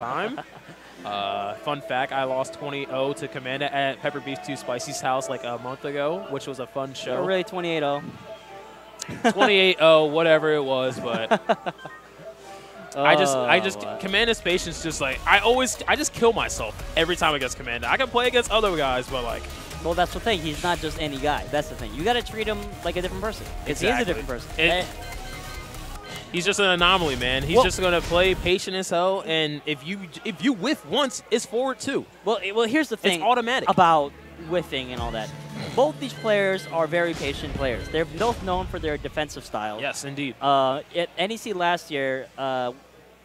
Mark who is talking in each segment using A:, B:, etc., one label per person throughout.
A: time. Uh, fun fact, I lost 20-0 to Komanda at Pepper Beef 2 Spicy's house like a month ago, which was a fun
B: Or
A: show.
B: really 28-0.
A: 28-0, whatever it was, but I just, I just,
B: Oh,
A: Komanda's patience just like, I always, I just kill myself every time against Komanda. I can play against other guys, but like,
B: Well, that's the thing. He's not just any guy. That's the thing. You got to treat him like a different person. Because he is a different person.
A: And-
B: Eh,
A: he's just an anomaly, man. He's
B: Well-
A: just gonna play patient as hell, and if you, if you whiff once, it's forward two.
B: well, well, here's the thing
A: automatic.
B: about whiffing and all that. Both these players are very patient players. They're both known for their defensive style.
A: Yes, indeed.
B: Uh, at NEC last year, uh,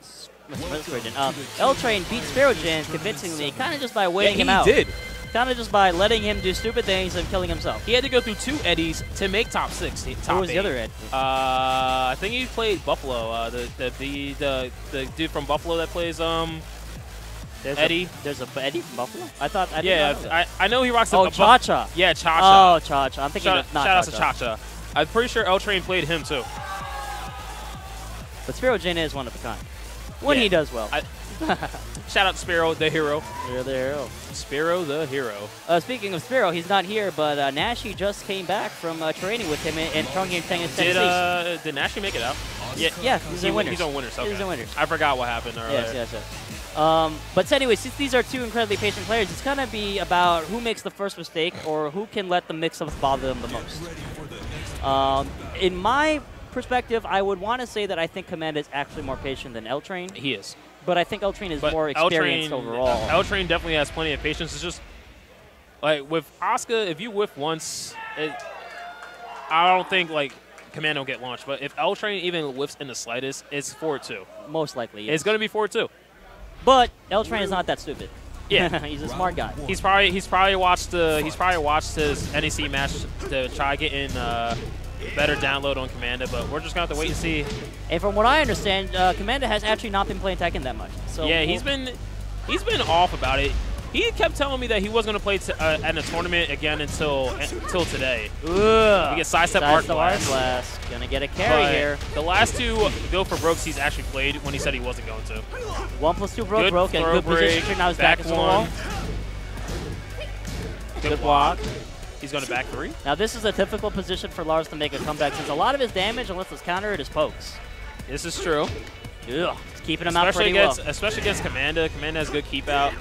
B: s- what's the origin? Um, L Train beat Spirogen convincingly, kind of just by
A: Yeah,
B: waiting
A: he
B: him out.
A: He did.
B: Kind of just by letting him do stupid things and killing himself.
A: He had to go through two eddies to make top six. Top
B: Who was the other Ed?
A: Uh, I think he played Buffalo. Uh, the, the the the the dude from Buffalo that plays um
B: There's
A: Eddie.
B: A, there's a Eddie from Buffalo. I thought. I
A: yeah
B: know.
A: I, I know he rocks
B: oh, Cha Cha.
A: yeah Cha Cha.
B: Oh, Cha Cha. I'm thinking
A: shout,
B: of not
A: shout out to
B: Cha
A: Cha Cha. I'm pretty sure L Train played him too.
B: But Spiro Spirogen is one of a kind. When
A: Yeah.
B: he does well.
A: I- Shout out to Spiro the hero.
B: You're there.
A: Spiro the hero.
B: Uh, speaking of Spiro, he's not here, but uh, Nashi just came back from uh, training with him in, in Chongqing, Tennessee.
A: Did uh did Nashi make it out? Yeah,
B: yeah, he's
A: he,
B: in winners.
A: he's on winners. Okay.
B: He's in winners.
A: I forgot what happened earlier.
B: Yes, yes, yes. Um, but so anyway, since these are two incredibly patient players, it's going to be about who makes the first mistake or who can let the mix-ups bother them the most. Um, in my perspective, I would want to say that I think Command is actually more patient than L-Train,
A: He is.
B: But I think L-Train is
A: But
B: more experienced
A: L-Train,
B: overall.
A: L Train definitely has plenty of patience. It's just like with Oscar, if you whiff once, it, I don't think like command will get launched. But if L Train even whiffs in the slightest, it's four two.
B: most likely, yes.
A: It's gonna be four two.
B: But L-Train is not that stupid.
A: Yeah.
B: he's a smart guy.
A: He's probably he's probably watched the he's probably watched his NEC match to try getting uh, better download on Komanda. But we're just gonna have to wait and see.
B: And from what I understand, uh, Komanda has actually not been playing Tekken that much. So
A: yeah,
B: we'll-
A: he's been he's been off about it. He kept telling me that he wasn't gonna play t- uh, at a tournament again until until today.
B: Ugh.
A: We get sidestep
B: Sidestep Arc
A: blast.
B: Blast. Gonna get a carry
A: But
B: here.
A: The last two go for brokes he's actually played when he said he wasn't going to.
B: One plus two broke,
A: Good
B: broke, and good position.
A: break,
B: Now he's back,
A: back
B: the
A: one. Good block. He's going to back three.
B: Now this is a typical position for Lars to make a comeback since a lot of his damage, unless it's countered, is pokes.
A: This is true.
B: Ugh. It's keeping him out
A: Especially
B: pretty
A: against,
B: well.
A: especially against Komanda. Komanda has good keep out.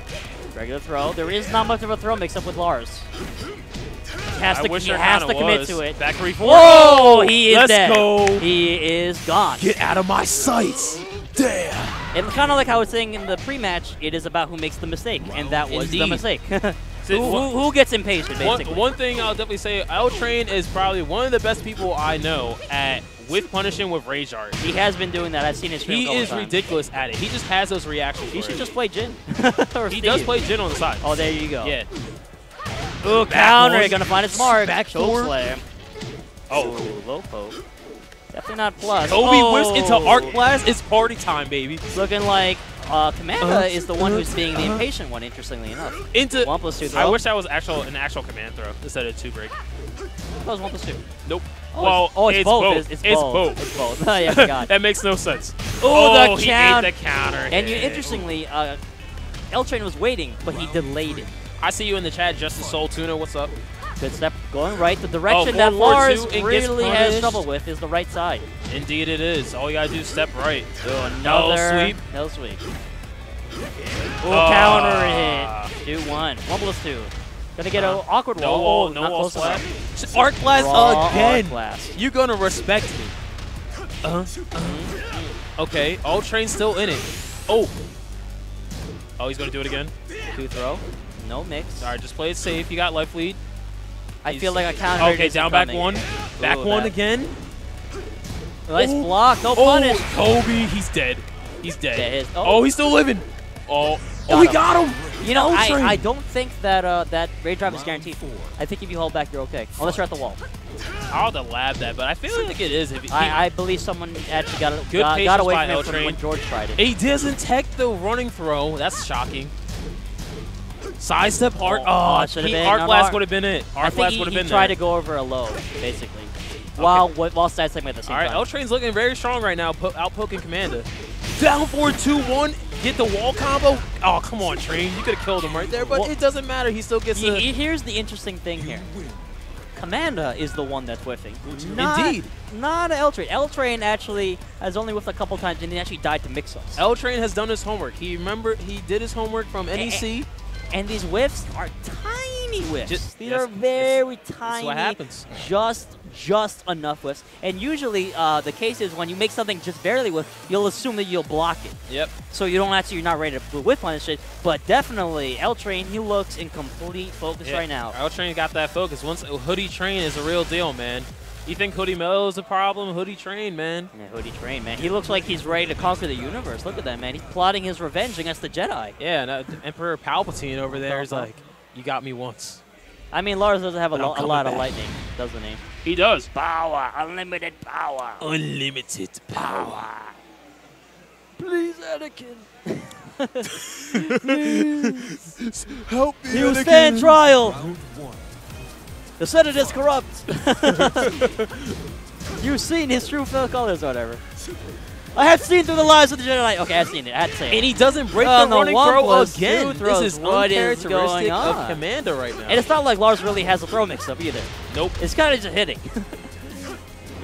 B: Regular throw. There is not much of a throw mix up with Lars. He has
A: I
B: to,
A: wish
B: he has to commit to it.
A: Back three, four.
B: Whoa! He is
A: Let's
B: dead.
A: go.
B: He is gone.
A: Get out of my sights. Damn.
B: And kind of like I was saying in the pre-match, it is about who makes the mistake, and that was the mistake.
A: So
B: who,
A: one-
B: who, gets impatient,
A: One,
B: basically?
A: one thing I'll definitely say, L Train is probably one of the best people I know at with punishing with rage art.
B: He has been doing that. I've seen his
A: He is ridiculous at it. He just has those reactions.
B: He should
A: it.
B: just play Jin.
A: He does play Jin on the side.
B: Oh, there you go.
A: Yeah.
B: Ooh, counter.
A: one.
B: Gonna find it smart.
A: Back
B: Choke slam.
A: Oh.
B: Ooh, low poke. Definitely not plus.
A: Kobe
B: oh.
A: whiffs into Arc Blast. It's party time, baby.
B: Looking like uh, Komanda
A: Uh,
B: is the one who's being the
A: uh,
B: impatient one, interestingly enough.
A: Into.
B: One plus two
A: I wish that was actual an actual command throw instead of two break.
B: That was one plus two.
A: Nope.
B: Oh,
A: well,
B: it's, oh, it's,
A: it's
B: both.
A: both.
B: It's, it's,
A: It's
B: both.
A: both.
B: It's both. yeah, I forgot.
A: that makes no sense.
B: Oh, the
A: he ate the counter.
B: And you, interestingly, uh, L Train was waiting, but he delayed it.
A: I see you in the chat, Justin Soul Tuna. What's up?
B: Good step going right. The direction
A: Oh,
B: that Lars really has trouble with is the right side.
A: Indeed, it is. All you gotta do is step right.
B: Another
A: sweep.
B: No sweep. Oh,
A: Ah.
B: counter hit. 2 1. 1 plus 2. Gonna get an awkward
A: No
B: wall.
A: wall,
B: Oh,
A: no
B: not
A: wall
B: close
A: slap. Arc Blast
B: Raw
A: again.
B: Arc blast.
A: You're gonna respect me. Uh, uh, okay, all train still in it. Oh. Oh, he's gonna do it again.
B: Two throw. No mix.
A: All right, just play it safe. You got life lead.
B: I feel like a counter hit
A: Okay,
B: is
A: down back
B: coming.
A: one. Back
B: Ooh,
A: one
B: that-
A: again.
B: Nice
A: Oh.
B: block. No
A: Oh,
B: punish.
A: Kobe, he's dead. He's dead.
B: Dead.
A: Oh.
B: Oh.
A: he's still living. Oh,
B: Got
A: oh, we got him.
B: You know, I,
A: L-Train.
B: I don't think that uh, that rage drive is guaranteed. I think if you hold back, you're okay. Unless you're at the wall.
A: I'll have to lab that, but I feel like it is. If he,
B: I, I believe someone actually got,
A: Good
B: got, got away from it from when George tried it.
A: he doesn't tech the running throw. That's shocking. Sidestep art.
B: Oh,
A: Oh,
B: should've been Arc
A: Blast would have been it.
B: Arc
A: Blast
B: he,
A: would have
B: he
A: been
B: tried
A: there.
B: to go over a low, basically. While while sidestepping at the same
A: All right,
B: time.
A: L Train's looking very strong right now, po out poking Komanda. Down 4 2 1. get the wall combo. Oh, come on, Train. You could have killed him right there, but
B: Well-
A: it doesn't matter. He still gets
B: He-
A: a...
B: he- here's the interesting thing here. Komanda is the one that's whiffing. Not,
A: Indeed.
B: Not L Train. L Train actually has only whiffed a couple times and he actually died to mix-ups.
A: L Train has done his homework. He remember he did his homework from NEC.
B: And these whiffs are tiny whiffs.
A: Just-
B: These are very tiny.
A: That's what happens.
B: Just, just enough whiffs. And usually, uh, the case is when you make something just barely whiff, you'll assume that you'll block it.
A: Yep.
B: So you don't actually, you're not ready to whiff on this shit. But definitely, L Train, he looks in complete focus
A: Yeah,
B: right now.
A: L Train got that focus. Once Hoodie Train is a real deal, man. You think Hoodie Mello is a problem? Hoodie Train, man.
B: Yeah, Hoodie Train, man. He looks like he's ready to conquer the universe. Look at that, man. He's plotting his revenge against the Jedi.
A: Yeah, and, uh, Emperor Palpatine over there is
B: Uh-huh.
A: like, you got me once.
B: I mean, Lars doesn't have a, lo- a
A: coming
B: lot of lightning, doesn't he?
A: He does.
B: Power, unlimited power.
A: Unlimited power.
B: Please, Anakin. Please.
A: Help me, He
B: You stand trial. The Senate is corrupt. You've seen his true colors or whatever. I have seen through the lies of the Jedi. Okay, I've seen it. I had to say it.
A: And he doesn't break
B: Oh,
A: the running throw again. This is
B: What is going on?
A: of Komanda right now.
B: And it's not like Lars really has a throw mix-up either.
A: nope.
B: It's kind of just hitting.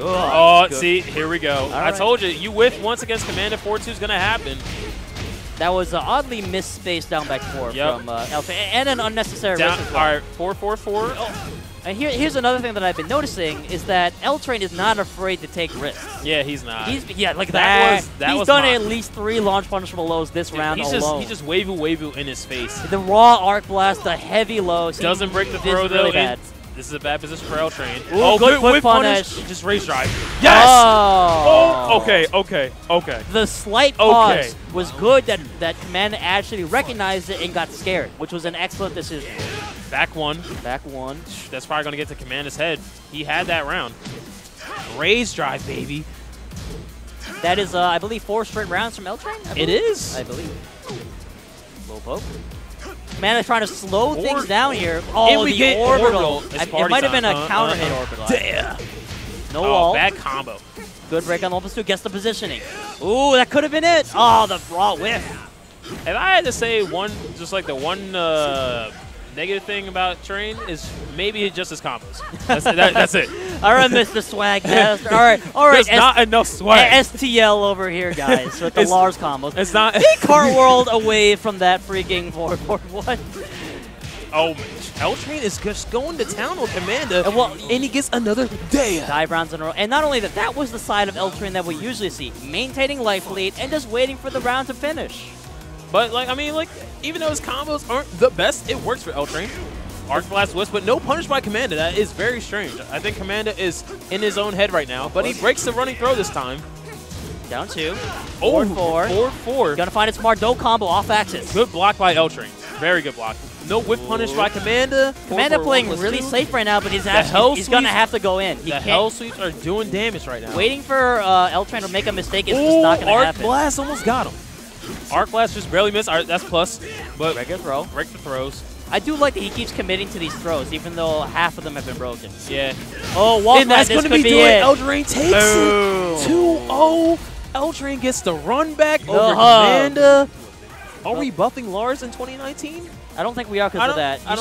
A: Oh,
B: good.
A: see, here we go. I
B: right.
A: told you, you whiff once against Komanda 4-2 is going to happen.
B: That was uh, oddly misspaced down back four
A: Yep.
B: from uh, Alpha, and an unnecessary
A: Down,
B: well.
A: right, 4-4-4.
B: And here, here's another thing that I've been noticing is that L Train is not afraid to take risks.
A: yeah, he's not.
B: He's yeah, like
A: That
B: that.
A: was- that
B: He's
A: was
B: done at least three launch punishable lows this
A: Dude,
B: round
A: he's
B: alone.
A: just, he's just wavy wavy in his face.
B: the raw arc blast, the heavy lows. he
A: Doesn't break the throw, though.
B: Really
A: and
B: bad.
A: This is a bad position for L Train.
B: Ooh,
A: oh,
B: good
A: whiff punish.
B: punish.
A: Just rage drive. Yes!
B: Oh.
A: Oh, okay, okay, okay.
B: The slight
A: Okay.
B: pause was good that that Komanda actually recognized it and got scared, which was an excellent decision.
A: Back one.
B: Back one.
A: That's probably going to get to Komanda's head. He had that round. Rage drive, baby.
B: That is, uh, I believe, four straight rounds from L Train. I believe. I believe. Low poke. Komanda's trying to slow
A: Or-
B: things down here. Oh,
A: we
B: the
A: get
B: orbital.
A: orbital.
B: I- it might have been a.
A: Uh,
B: counter
A: uh,
B: hit
A: uh.
B: orbital.
A: Damn.
B: No
A: Oh,
B: wall.
A: bad combo.
B: Good break on the Opus 2. Gets the positioning. Ooh, that could have been it. Oh, the raw whiff.
A: If I had to say one, just like the one uh, negative thing about Train is maybe just his combos. That's, that, that's it.
B: All right, Mr. Swag Master. All right, all right.
A: There's not enough swag.
B: STL over here, guys, with the
A: It's-
B: Lars combos.
A: it's not.
B: Take Car World away from that freaking forward forward one.
A: oh, L Train is just going to town with Komanda,
B: And well-
A: and he gets another day.
B: Dive rounds in a row. And not only that, that was the side of L Train that we usually see. Maintaining life lead and just waiting for the round to finish.
A: But like, I mean, like, even though his combos aren't the best, it works for L Train. Arc Blast Wisp, but no punish by Komanda. That is very strange. I think Komanda is in his own head right now, but he breaks the running throw this time.
B: Down two.
A: Oh,
B: four, four.
A: four, four.
B: Gonna find it smart. No combo off axis.
A: Good block by L Train. Very good block. No whiff punish by Komanda.
B: Komanda
A: Four, four,
B: playing really
A: two.
B: safe right now, but he's
A: hell
B: actually he's gonna have to go in. He
A: The
B: can't.
A: hell sweeps are doing damage right now.
B: Waiting for uh, L Train to make a mistake is just not gonna
A: Arc
B: happen.
A: Blast almost got him. Arc Blast just barely missed. All right, that's plus. But
B: Regular throw.
A: break the throws.
B: I do like that he keeps committing to these throws, even though half of them have been broken.
A: Yeah.
B: Oh, Walk
A: and that's
B: going
A: going
B: to
A: to be
B: be
A: doing
B: it.
A: L Train takes
B: Boom.
A: it. 2-0. L Train gets the run back
B: The
A: over
B: hug.
A: Komanda. Are we buffing Lars in 2019?
B: I don't think we are because of
A: don't-
B: that.
A: I don't